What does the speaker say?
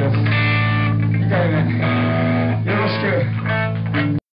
です。2回目